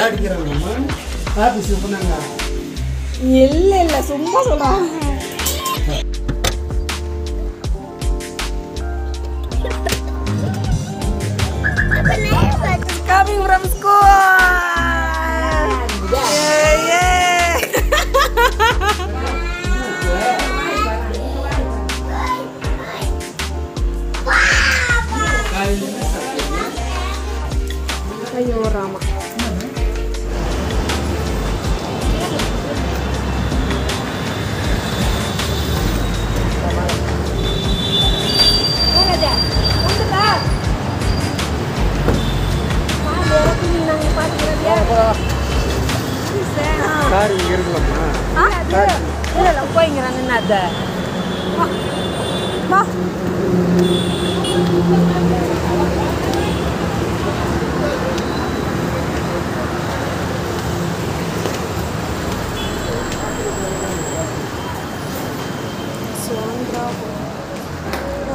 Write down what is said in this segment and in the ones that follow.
அடிக்கிறாங்கம்மா சும்மா சொன்னாங்க Coming from school. Yeah, yeah. ஐயோ Rama Dad. Dad, alam ko yung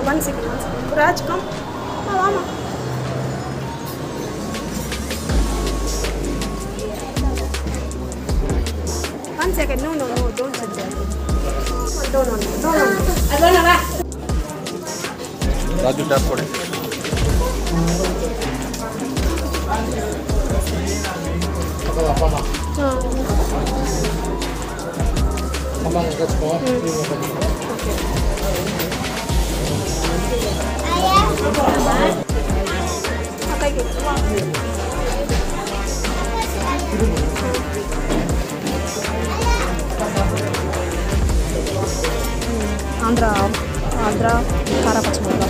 One second, one second. Raj, come. second. No, no, no, don't sit there. No, no, no, no, ah. no. Alona, that! Raju, tap for it. Okay. Okay. Andhra Andhra காரா பச்சை மிளகா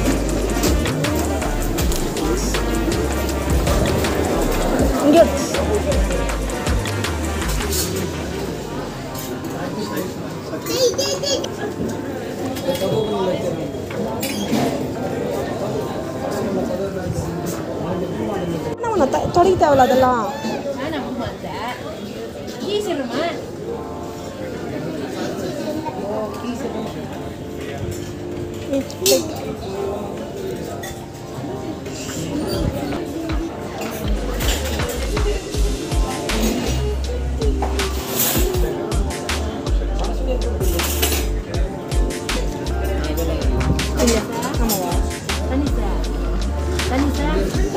இங்கே தொடங்கி தேவையில்ல அதெல்லாம்.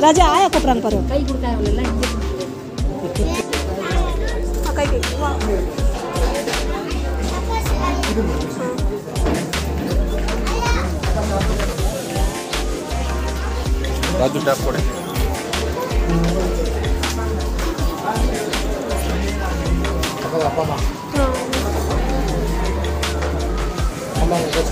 राजा आया कोपरांपर রাজু ডাব করে আমার কাছে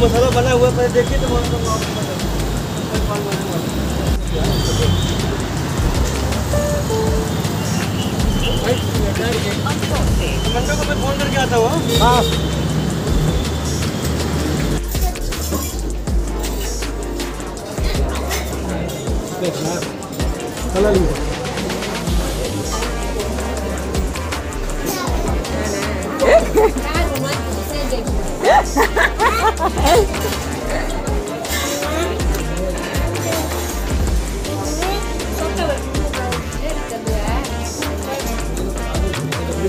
मसाला बना हुआ पहले देखिए तो मंडो को मैं फ़ोन करके आता हुआ हाँ। कलर हाँ। Yeah. हाँ।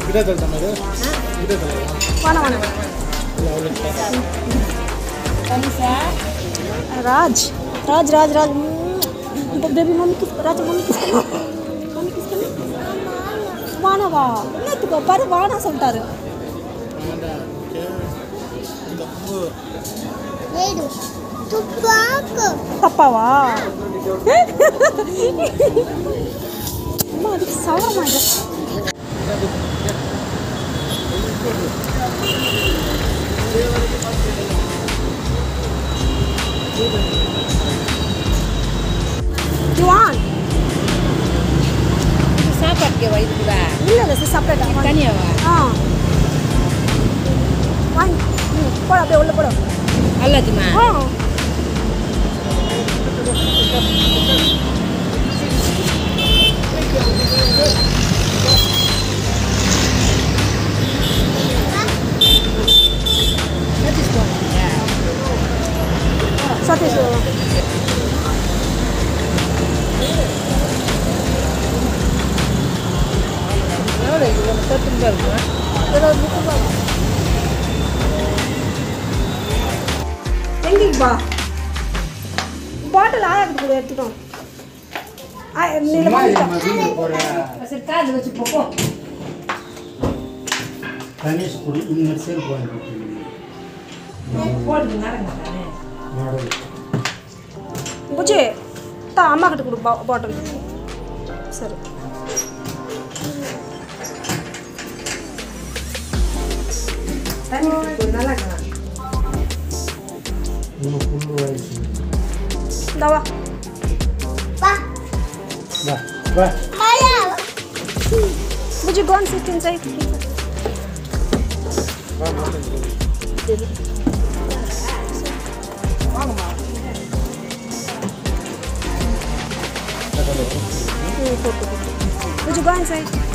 ಗಿಡ ತಳ್ತಾ ಮೇಲೆ ಗಿಡ ತಳ್ಳ வாண வாண Raj Raj Raj Raj baby mummy kiss Raj mummy kiss mummy kiss வானவா என்னத்துக்கு பாரு வானா சொல்லிட்டாரு లేదు తుపాకు తప్పవా అమ్మ అది సవర మాట You want? ಇದು ಸಾಕಾಗ್ಯವ ಇದು ಕೂಡ ಇಲ್ಲ ಸರ್ ಸಪ್ರೇಟ್ ತನಿಯವ ಹಾಂ போட அப்படியே உள்ள போட. எல்லாத்தையுமா ஆ. சதீஷ். எவ்வளோ இது? ஒன்று பத்து ரூபா இருக்குமா இருபது முப்பது ரூபா எங்கேக்கு பா பாட்டில் ஆயிரத்து கூட எடுத்துட்டோம் சரி கணேஷ் குடி இந்த புஜி தா அம்மா கிட்ட கொடு பாட்டில். சரி. தண்ணி நல்லா Давай. Ba. Ba. Ba. Maya. Would you go and sit inside? Would you go inside?